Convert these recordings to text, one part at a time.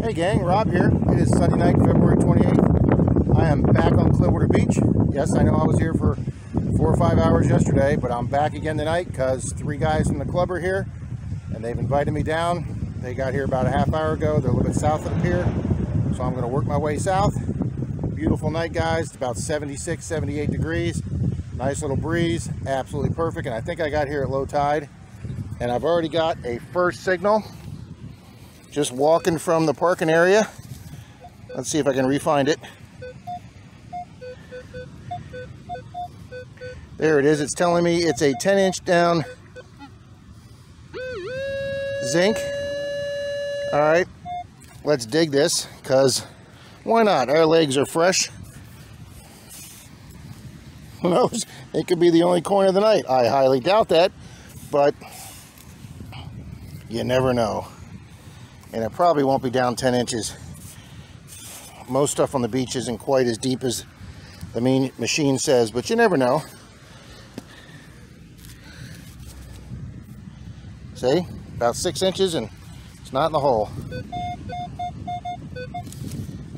Hey gang, Rob here. It is Sunday night, February 28th. I am back on Clearwater Beach. Yes, I know I was here for four or five hours yesterday, but I'm back again tonight because three guys from the club are here and they've invited me down. They got here about a half hour ago. They're a little bit south of the pier, so I'm going to work my way south. Beautiful night, guys. It's about 76, 78 degrees. Nice little breeze. Absolutely perfect. And I think I got here at low tide. And I've already got a first signal just walking from the parking area. Let's see if I can refind it. There it is. It's telling me it's a 10 inch down zinc. All right, let's dig this because why not? Our legs are fresh. Who knows? It could be the only coin of the night. I highly doubt that, but you never know and it probably won't be down 10 inches. Most stuff on the beach isn't quite as deep as the main machine says, but you never know. See, about six inches and it's not in the hole.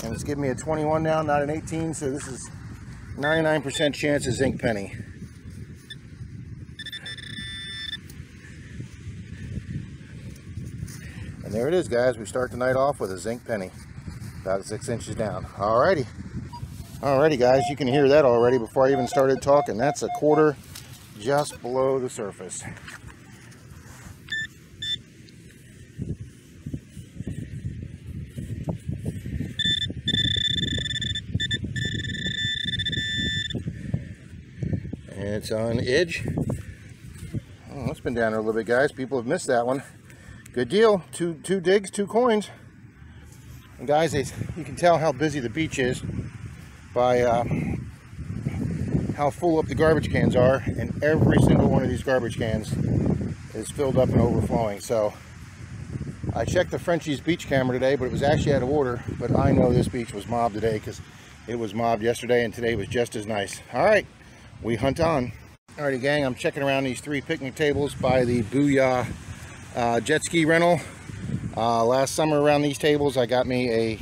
And it's giving me a 21 now, not an 18, so this is 99% chance of zinc penny. And there it is, guys. We start the night off with a zinc penny, about six inches down. Alrighty. Alrighty, guys. You can hear that already before I even started talking. That's a quarter just below the surface. And it's on edge. Oh, it's been down there a little bit, guys. People have missed that one good deal. Two two digs, two coins. And guys, they, you can tell how busy the beach is by uh, how full up the garbage cans are. And every single one of these garbage cans is filled up and overflowing. So I checked the Frenchies beach camera today, but it was actually out of order. But I know this beach was mobbed today because it was mobbed yesterday and today was just as nice. All right, we hunt on. Alrighty gang, I'm checking around these three picnic tables by the Booyah uh, jet ski rental. Uh, last summer around these tables I got me a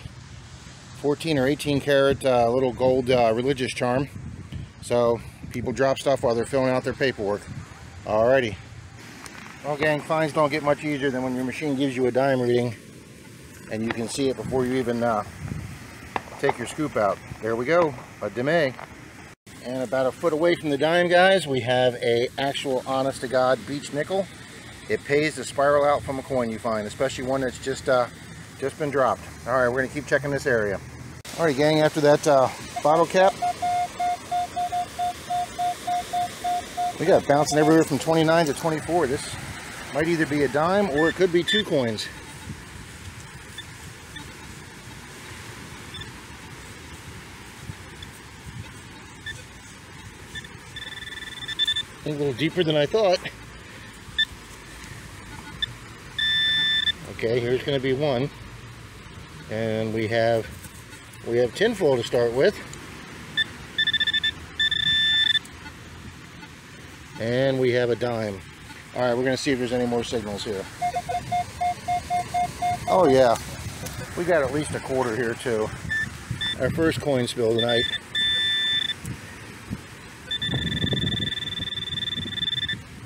14 or 18 karat uh, little gold uh, religious charm. So people drop stuff while they're filling out their paperwork. Alrighty. Well gang, fines don't get much easier than when your machine gives you a dime reading and you can see it before you even uh, take your scoop out. There we go, a dime. And about a foot away from the dime guys, we have a actual honest to God beach nickel it pays to spiral out from a coin you find, especially one that's just uh, just been dropped. All right, we're gonna keep checking this area. All right, gang, after that uh, bottle cap, we got bouncing everywhere from 29 to 24. This might either be a dime or it could be two coins. A little deeper than I thought. Okay, here's going to be one. And we have we have tinfoil to start with. And we have a dime. All right, we're going to see if there's any more signals here. Oh yeah, we got at least a quarter here too. Our first coin spill tonight.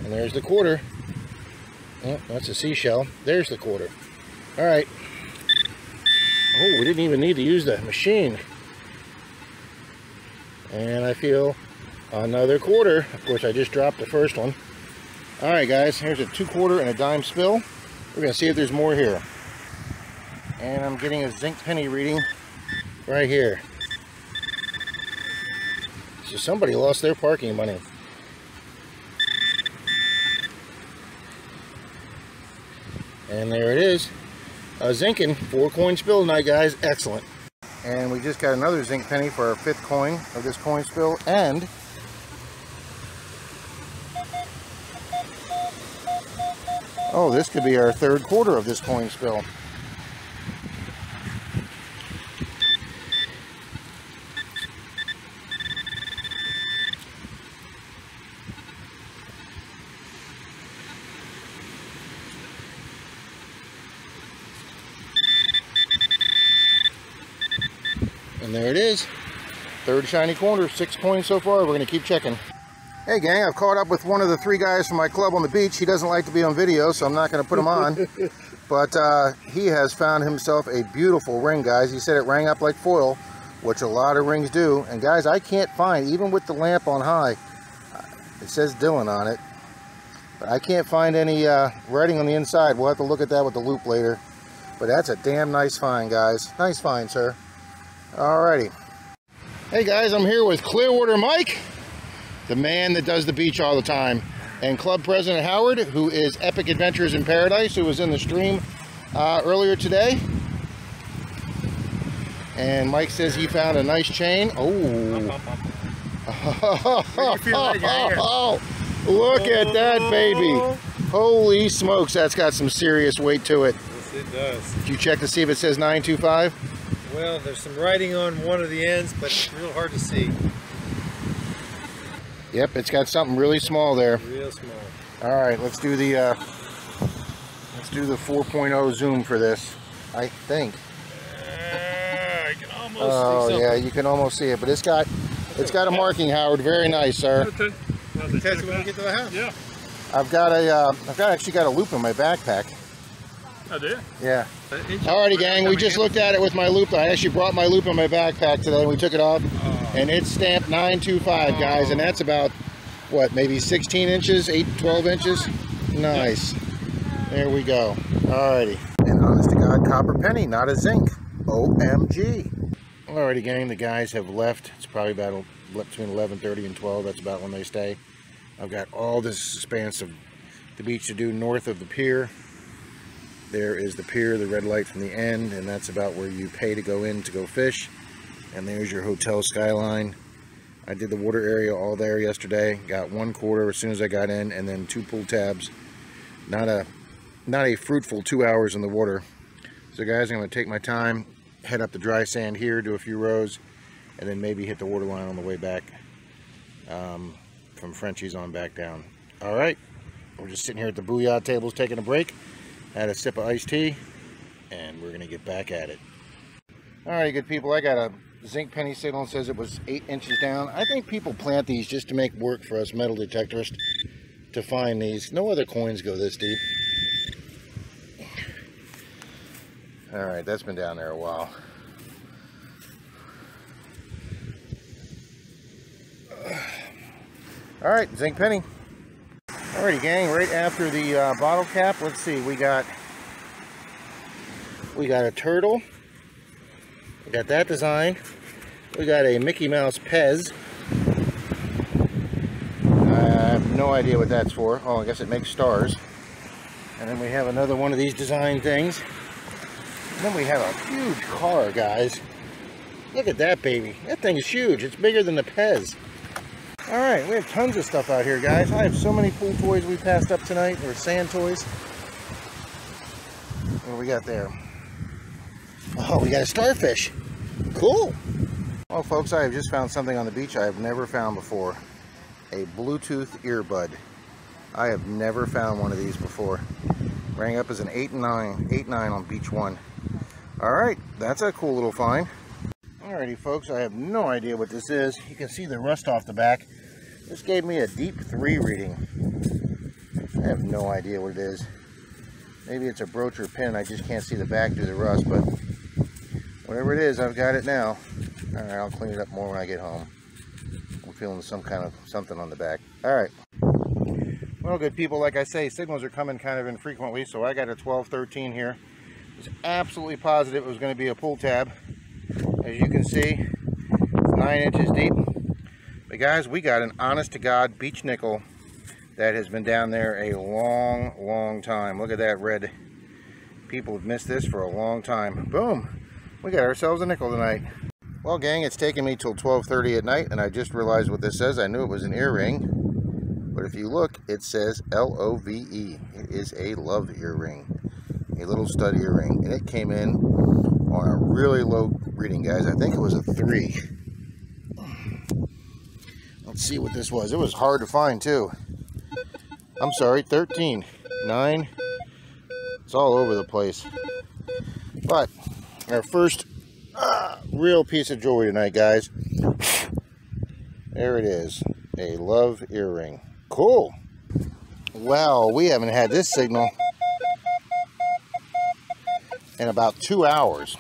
And there's the quarter. Oh, that's a seashell. There's the quarter. All right. Oh, we didn't even need to use the machine. And I feel another quarter. Of course, I just dropped the first one. All right, guys, here's a two quarter and a dime spill. We're gonna see if there's more here. And I'm getting a zinc penny reading right here. So somebody lost their parking money. And there it is. A Zinkin, four coin spill tonight, guys. Excellent. And we just got another zinc penny for our fifth coin of this coin spill. And oh, this could be our third quarter of this coin spill. And there it is. Third shiny corner, six coins so far. We're going to keep checking. Hey gang, I've caught up with one of the three guys from my club on the beach. He doesn't like to be on video, so I'm not going to put him on. but uh, he has found himself a beautiful ring, guys. He said it rang up like foil, which a lot of rings do. And guys, I can't find, even with the lamp on high, it says Dylan on it. But I can't find any uh, writing on the inside. We'll have to look at that with the loupe later. But that's a damn nice find, guys. Nice find, sir. Alrighty. Hey guys, I'm here with Clearwater Mike the man that does the beach all the time. And Club President Howard, who is Epic Adventures in Paradise, who was in the stream uh, earlier today. And Mike says he found a nice chain. Oh. oh, look at that baby. Holy smokes, that's got some serious weight to it. Yes, it does. Did you check to see if it says 925? Well, there's some writing on one of the ends, but it's real hard to see. Yep, it's got something really small there. Real small. All right, let's do the uh, let's do the 4.0 zoom for this. I think. Uh, I can almost oh yeah, you can almost see it, but it's got it's got a marking, Howard. Very nice, sir. Okay. Test it when we get to the house. Yeah. I've got a uh, I've got actually got a loupe in my backpack. I do. Yeah. Alrighty, gang. We just looked at it with my loupe. I actually brought my loupe in my backpack today. and We took it off, Oh. and it's stamped 925, guys, and that's about what, maybe 16 inches, 8, 12 inches. Nice. There we go. Alrighty. And honest to God, copper penny, not a zinc. OMG. Alrighty, gang. The guys have left. It's probably about between 11:30 and 12. That's about when they stay. I've got all this expanse of the beach to do north of the pier. There is the pier, the red light from the end, and that's about where you pay to go in to go fish. And there's your hotel skyline. I did the water area all there yesterday. Got one quarter as soon as I got in, and then two pull tabs. Not a not a fruitful two hours in the water. So guys, I'm going to take my time, head up the dry sand here, do a few rows, and then maybe hit the water line on the way back um, from Frenchie's on back down. All right, we're just sitting here at the booyah tables taking a break. Had a sip of iced tea, and we're going to get back at it. All right, good people, I got a zinc penny signal says it was eight inches down. I think people plant these just to make work for us metal detectorists to find these. No other coins go this deep. All right, that's been down there a while. All right, zinc penny. Alrighty, gang. Right after the uh, bottle cap, let's see. We got we got a turtle. We got that design. We got a Mickey Mouse Pez. I have no idea what that's for. Oh, I guess it makes stars. And then we have another one of these design things. And then we have a huge car, guys. Look at that baby. That thing is huge. It's bigger than the Pez. All right, we have tons of stuff out here, guys. I have so many pool toys we passed up tonight, or sand toys. What do we got there? Oh, we got a starfish. Cool. Well, folks, I have just found something on the beach I have never found before. A Bluetooth earbud. I have never found one of these before. Rang up as an 8 and 9, 8 9 on beach 1. All right, that's a cool little find. Alrighty folks, I have no idea what this is. You can see the rust off the back. This gave me a deep 3 reading. I have no idea what it is. Maybe it's a brooch or pin. I just can't see the back to the rust, but whatever it is, I've got it now. Alright, I'll clean it up more when I get home. I'm feeling some kind of something on the back. Alright. Well, good people, like I say, signals are coming kind of infrequently, so I got a 1213 here. I was absolutely positive it was going to be a pull tab. As you can see, it's nine inches deep. Guys, we got an honest to God beach nickel that has been down there a long, long time. Look at that red. People have missed this for a long time. Boom. We got ourselves a nickel tonight. Well, gang, it's taken me till 12.30 at night, and I just realized what this says. I knew it was an earring. But if you look, it says L-O-V-E. It is a love earring. A little stud earring. And it came in on a really low reading, guys. I think it was a 3. Let's see what this was. It was hard to find, too. I'm sorry, 13. 9. It's all over the place. But our first Ah, real piece of jewelry tonight, guys. There it is. A love earring. Cool. Well, we haven't had this signal in about two hours.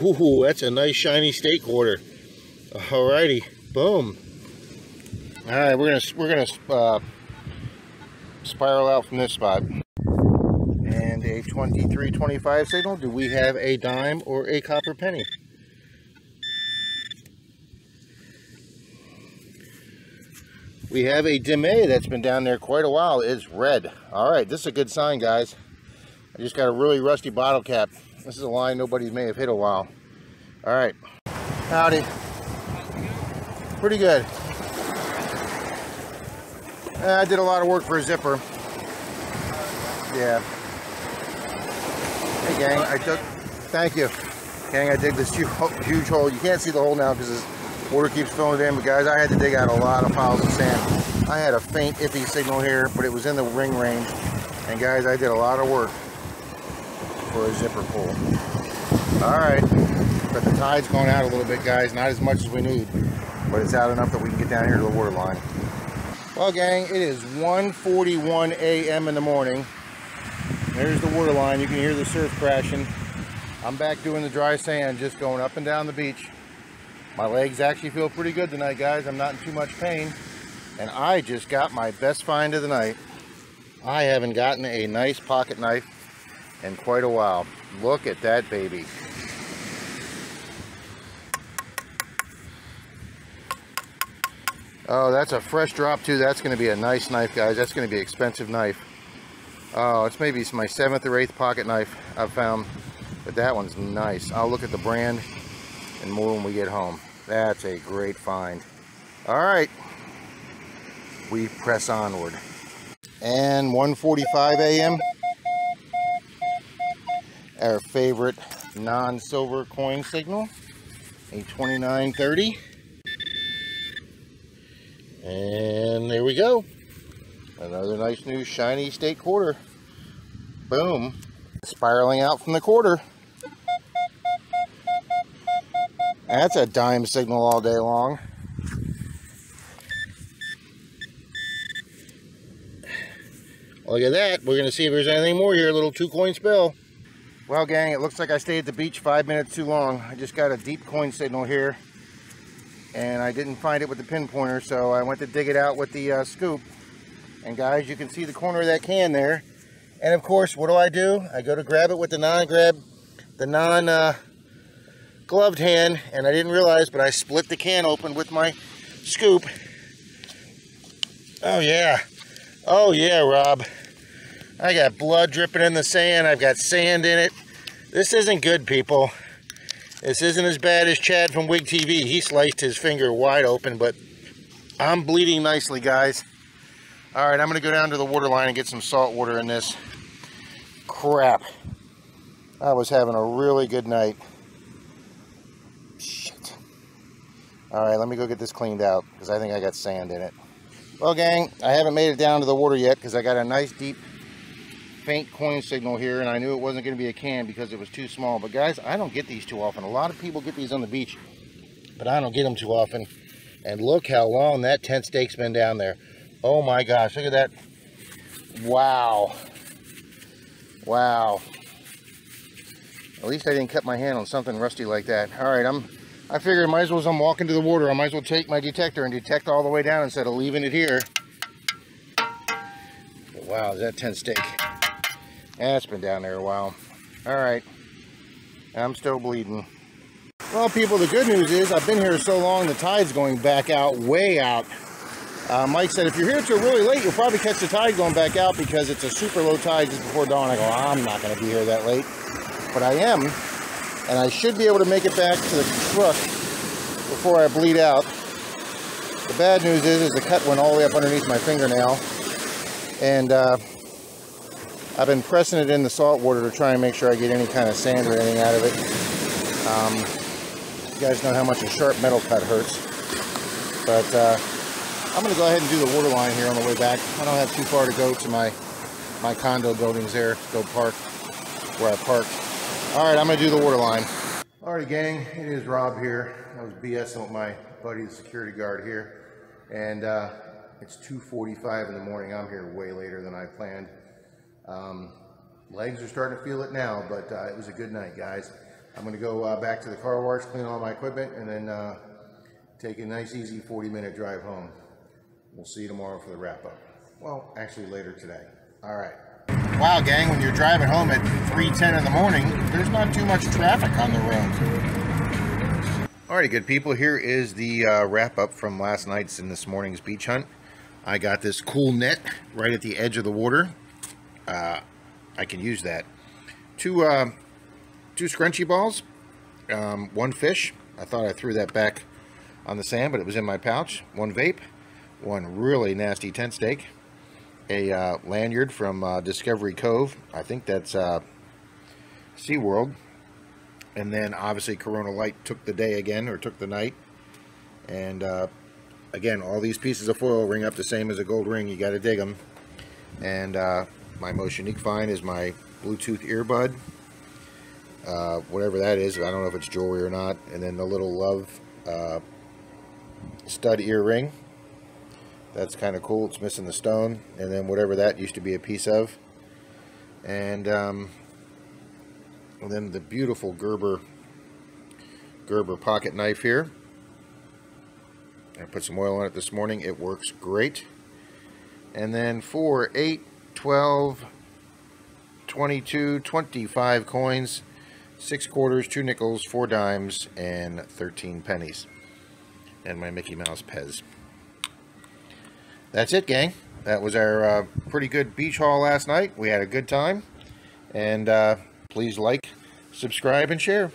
Ooh, that's a nice shiny steak quarter. Alrighty, boom. All right, we're gonna we're gonna uh, spiral out from this spot. And a 2325 signal. Do we have a dime or a copper penny? We have a Dime that's been down there quite a while. It's red. All right, this is a good sign, guys. I just got a really rusty bottle cap. This is a line nobody may have hit a while. All right. Howdy. Pretty good. Eh, I did a lot of work for a zipper. Yeah. Hey gang, I took, thank you. Gang, I dig this huge, hole. You can't see the hole now because the water keeps filling it in, but guys, I had to dig out a lot of piles of sand. I had a faint iffy signal here, but it was in the ring range. And guys, I did a lot of work for a zipper pull. All right, but the tide's going out a little bit, guys. Not as much as we need, but it's out enough that we can get down here to the water line. Well, gang, it is 1.41 a.m. in the morning. There's the water line. You can hear the surf crashing. I'm back doing the dry sand, just going up and down the beach. My legs actually feel pretty good tonight, guys. I'm not in too much pain. And I just got my best find of the night. I haven't gotten a nice pocket knife in quite a while. Look at that baby. Oh, that's a fresh drop too. That's going to be a nice knife, guys. That's going to be an expensive knife. Oh, it's maybe my seventh or eighth pocket knife I've found. But that one's nice. I'll look at the brand and more when we get home. That's a great find. All right. We press onward. And 1.45 a.m. Our favorite non-silver coin signal. A 2930. And there we go. Another nice new shiny state quarter. Boom. Spiraling out from the quarter. That's a dime signal all day long. Look at that. We're going to see if there's anything more here. A little two coin spill. Well, gang, it looks like I stayed at the beach five minutes too long. I just got a deep coin signal here and I didn't find it with the pinpointer so I went to dig it out with the uh, scoop. And guys you can see the corner of that can there. And of course what do I do? I go to grab it with the non-grab the non uh, hand and I didn't realize but I split the can open with my scoop. Oh yeah. Oh yeah Rob I got blood dripping in the sand I've got sand in it this isn't good people this isn't as bad as Chad from Wig TV. He sliced his finger wide open, but I'm bleeding nicely, guys. All right, I'm going to go down to the water line and get some salt water in this. Crap. I was having a really good night. Shit. All right, let me go get this cleaned out because I think I got sand in it. Well, gang, I haven't made it down to the water yet because I got a nice deep faint coin signal here and I knew it wasn't going to be a can because it was too small. But guys, I don't get these too often. A lot of people get these on the beach, but I don't get them too often. And look how long that tent stake's been down there. Oh my gosh, look at that. Wow. Wow. At least I didn't cut my hand on something rusty like that. All right, I'm, I figured I might as well as I'm walking to the water, I might as well take my detector and detect all the way down instead of leaving it here. Wow, is that tent stake. Yeah, it's been down there a while. All right. I'm still bleeding. Well, people, the good news is I've been here so long, the tide's going back out, way out. Uh, Mike said, if you're here till really late, you'll probably catch the tide going back out because it's a super low tide just before dawn. I go, I'm not going to be here that late. But I am, and I should be able to make it back to the truck before I bleed out. The bad news is, is the cut went all the way up underneath my fingernail. And uh, I've been pressing it in the salt water to try and make sure I get any kind of sand or anything out of it. Um, you guys know how much a sharp metal cut hurts. But uh, I'm going to go ahead and do the water line here on the way back. I don't have too far to go to my my condo buildings there. To go park where I parked. All right, I'm gonna do the water line. All right, gang, it is Rob here. I was BSing with my buddy, the security guard here, and uh, it's 2.45 in the morning. I'm here way later than I planned. Um, legs are starting to feel it now, but uh, it was a good night, guys. I'm gonna go uh, back to the car wash, clean all my equipment, and then uh, take a nice, easy 40-minute drive home. We'll see you tomorrow for the wrap-up. Well, actually later today. All right. Wow, gang, when you're driving home at 3.10 in the morning, there's not too much traffic on the road. Alrighty, good people, here is the uh, wrap-up from last night's and this morning's beach hunt. I got this cool net right at the edge of the water. Uh, I can use that. Two, uh, two scrunchy balls, um, one fish. I thought I threw that back on the sand, but it was in my pouch. One vape, one really nasty tent stake, a uh, lanyard from uh, Discovery Cove. I think that's uh, SeaWorld. And then obviously Corona Light took the day again, or took the night. And uh, again, all these pieces of foil ring up the same as a gold ring. You got to dig them. And uh, my most unique find is my Bluetooth earbud. Uh, whatever that is, I don't know if it's jewelry or not. And then the little love uh, stud earring. That's kind of cool. It's missing the stone. And then whatever that used to be a piece of. And, um, and then the beautiful Gerber Gerber pocket knife here. I put some oil on it this morning. It works great. And then 4, 8, 12, 22, 25 coins, 6 quarters, 2 nickels, 4 dimes, and 13 pennies. And my Mickey Mouse Pez. That's it, gang. That was our uh, pretty good beach haul last night. We had a good time. And uh, please like, subscribe, and share.